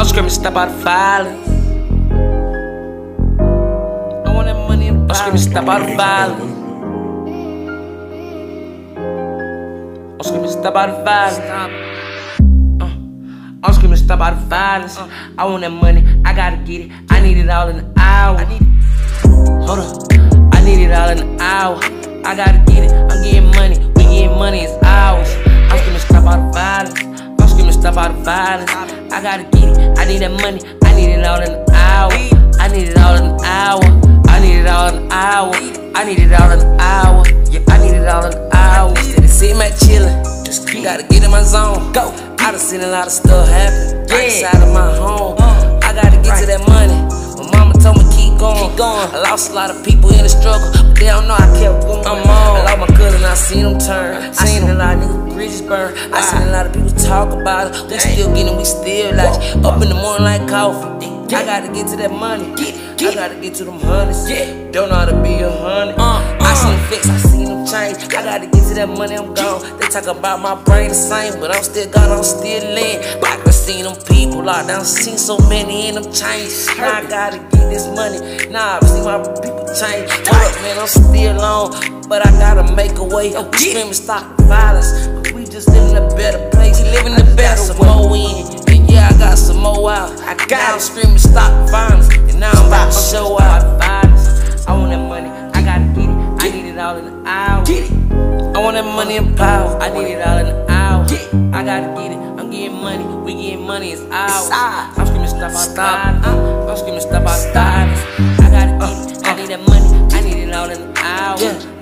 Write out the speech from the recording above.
I'm screaming, stop all the violence. I want that money and I'm screaming, stop all the violence. I'm screaming, stop all the violence. Uh, I'm screaming, stop all the violence. I want that money, I gotta get it. I need it all in an hour. Hold up, I need it all in an hour. I gotta get it, I'm getting money. We getting money, it's ours. I'm screaming, stop all the violence. I'm screaming, stop all the violence. I gotta get it, I need that money. I need it all in an hour. I need it all in an hour. I need it all in an hour. I need it all in an hour. Yeah, I need it all in an hour. Steady sitting back chillin'. Just gotta get in my zone. Go. I done seen a lot of stuff happen. Right inside of my home. Uh. I gotta get to that money. My mama told me keep going. Keep going. I lost a lot of people in the struggle, but they don't know I kept going. I'm on. I lost my cousin, I seen them turn. I seen a lot of niggas bridges burn. I seen a lot of people talk about it. We still getting, we still like up in the morning like coffee. I gotta get to that money. I gotta get to them hundreds. Don't know how to be a hundred. I seen fix, I seen them change. I gotta get to that money, I'm gone. They talk about my brain the same, but I'm still gone, I'm still in. I done seen them people locked down, seen so many in them chains. Now I gotta get this money. Nah, I see my people change. Up, man, I'm still on, but I gotta make a way. Oh, we screaming stop violence, but we just live in a better place. We live in a better some more in. And yeah, I got some more out. I got to screaming stop violence, and now I'm about to show out money and power. I need it all in an hour. I gotta get it. I'm getting money. We getting money. It's ours. I'm screaming stop all the violence. I'm screaming stop violence. I gotta get it. I need that money. I need it all in an hour.